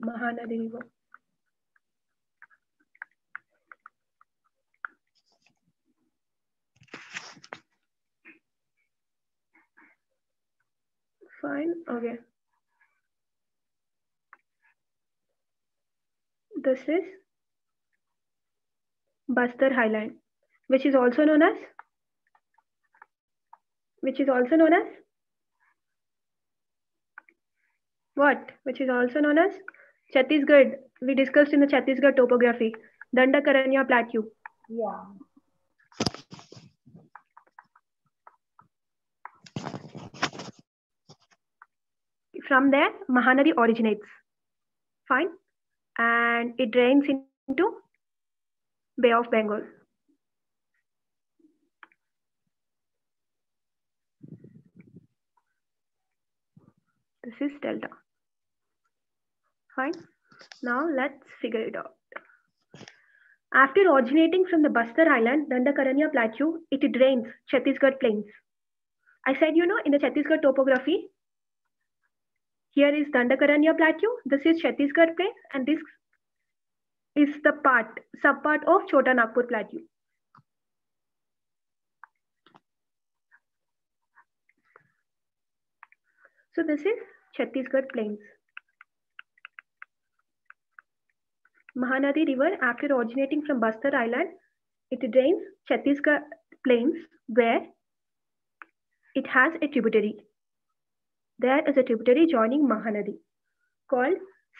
Mahanadi River. Fine, okay. This is Bastar Highland, which is also known as, which is also known as what? Which is also known as Chhattisgarh. We discussed in the Chhattisgarh topography, Dandakaranya Plateau. Yeah. From there, Mahanadi originates. Fine. And it drains into Bay of Bengal. This is delta. Fine. Now let's figure it out. After originating from the Bastar Highland, Dandakaranya Plateau, it drains Chhattisgarh plains. I said, you know, in the Chhattisgarh topography, here is Dandakaranya Plateau, this is Chhattisgarh plain, and this is the part, subpart of Chota Nagpur Plateau. So this is Chhattisgarh plains. Mahanadi River, after originating from Bastar Highland, it drains Chhattisgarh plains where it has a tributary. There is a tributary joining Mahanadi called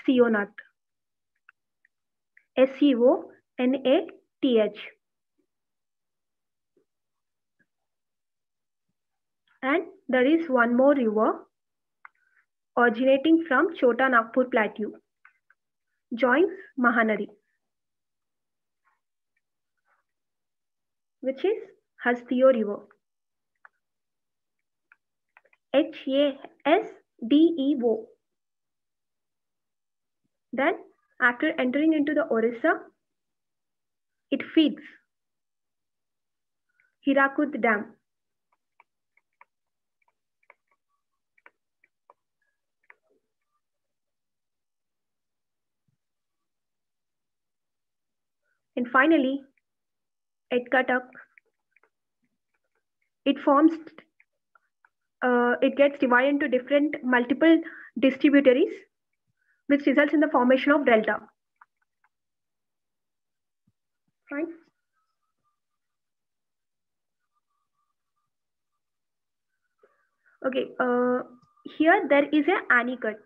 Seonath. S-C-O-N-A-T-H. And there is one more river originating from Chota Nagpur Plateau, joins Mahanadi, which is Hasdeo River. H-A-S-D-E-O. Then, after entering into the Orissa, it feeds Hirakud Dam. And finally, at Cuttack, it forms, uh, it gets divided into different multiple distributaries, which results in the formation of delta. Fine. Okay, uh, here there is a anicut.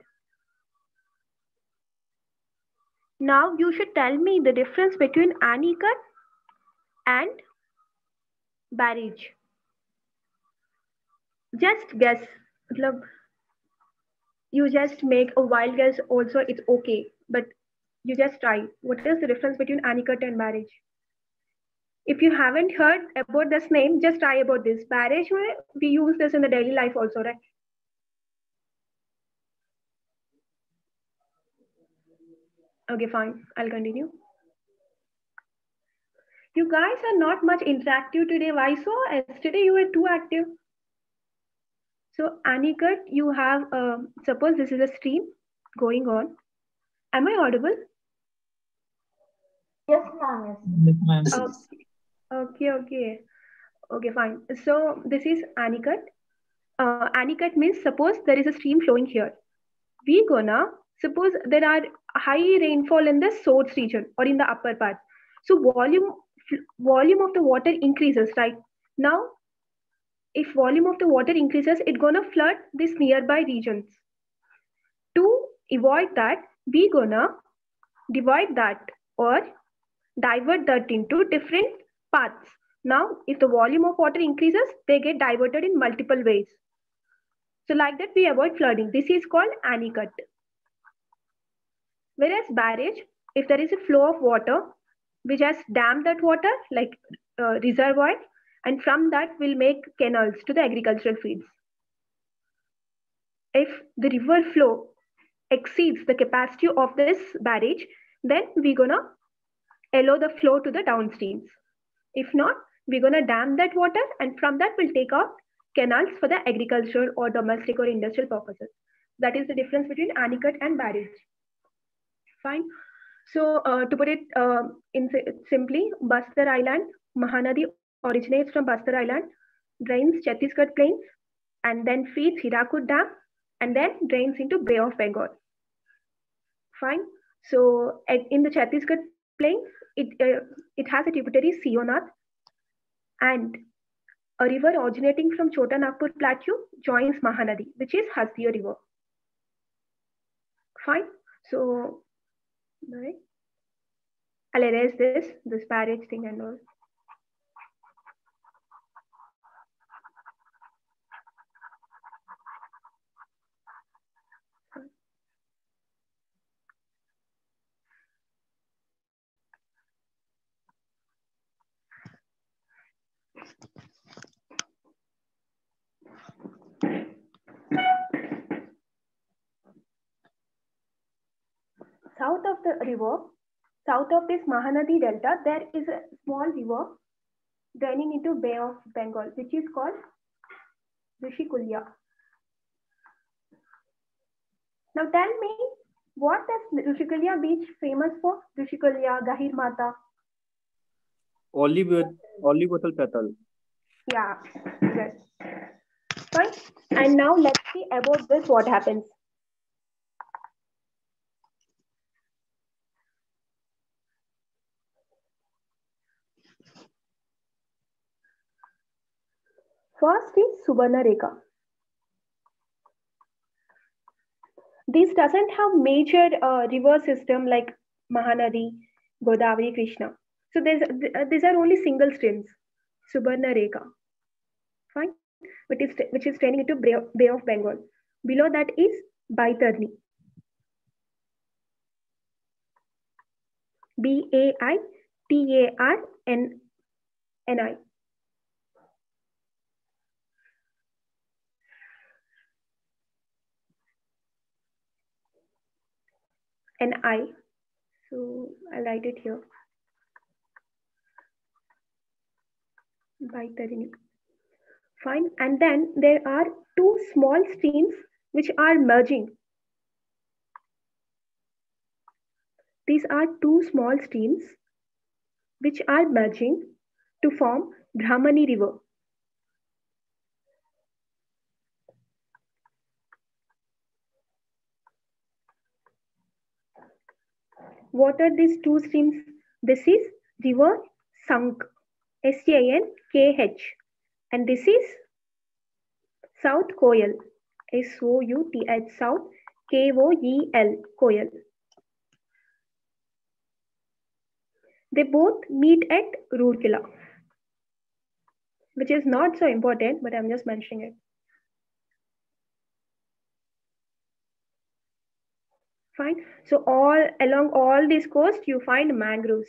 Now you should tell me the difference between anicut and barrage. Just guess. You just make a wild guess also, it's okay. But you just try. What is the difference between anicut and barrage? If you haven't heard about this name, just try about this. Barrage, we use this in the daily life also, right? Okay, fine. I'll continue. You guys are not much interactive today. Why so? Yesterday you were too active. So Anicut, you have, uh, suppose this is a stream going on. Am I audible? Yes, ma'am. Yes, ma'am. Okay, okay, okay. Okay, fine. So this is Anicut. Uh, Anicut means suppose there is a stream flowing here. We gonna, suppose there are high rainfall in the source region or in the upper part. So volume volume of the water increases, right? Now, if volume of the water increases, it's gonna flood these nearby regions. To avoid that, we gonna divide that or divert that into different paths. Now, if the volume of water increases, they get diverted in multiple ways. So like that, we avoid flooding. This is called anicut. Whereas barrage, if there is a flow of water, we just dam that water like uh, reservoir, and from that we'll make canals to the agricultural fields. If the river flow exceeds the capacity of this barrage, then we're gonna allow the flow to the downstreams. If not, we're gonna dam that water, and from that we'll take out canals for the agricultural or domestic or industrial purposes. That is the difference between anicut and barrage. Fine. So uh, to put it uh, in simply, Bastar Highland, Mahanadi originates from Bastar Highland, drains Chhattisgarh plains, and then feeds Hirakud Dam, and then drains into Bay of Bengal. Fine. So in the Chhattisgarh plains, it, uh, it has a tributary Seonath, and a river originating from Chota Nagpur Plateau joins Mahanadi, which is Hasdeo River. Fine. So, right. I'll erase this, this barrage thing and all. River, south of this Mahanadi Delta, there is a small river draining into Bay of Bengal, which is called Rushikulya. Now tell me, what is Rushikulya beach famous for? Rushikulya, Gahir Mata. Bottle petal. Yeah, good. Fine. And now let's see about this, what happens. First is Subarnarekha. This doesn't have major uh, river system like Mahanadi, Godavari, Krishna. So there's, these are only single streams. Subarnarekha. Fine. Which is, which is turning into Bay of Bengal. Below that is Baitarni. B A I T A R N N I. an I. So I'll write it here. Baitarini. Fine. And then there are two small streams which are merging. These are two small streams which are merging to form Brahmani River. What are these two streams? This is river Sankh, S-A-N-K-H. And this is South Koel, S-O-U-T-H, South, K-O-E-L, Koel. They both meet at Rourkela, which is not so important, but I'm just mentioning it. Fine. So all along all this coast, you find mangroves.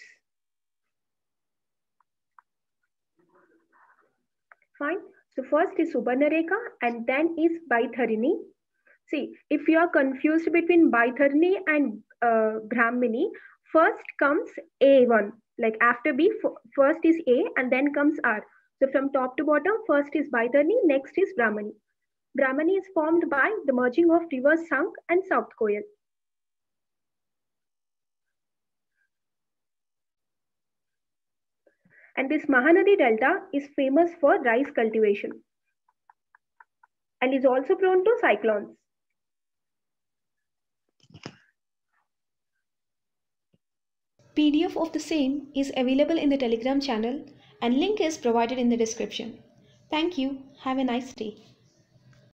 Fine. So first is Subarnarekha and then is Baitharini. See, if you are confused between Baitharini and uh, Brahmini, first comes A1. Like after B, first is A and then comes R. So from top to bottom, first is Baitharini, next is Brahmani. Brahmani is formed by the merging of rivers Sankh and South Koel. And this Mahanadi Delta is famous for rice cultivation and is also prone to cyclones. PDF of the same is available in the Telegram channel and link is provided in the description. Thank you. Have a nice day.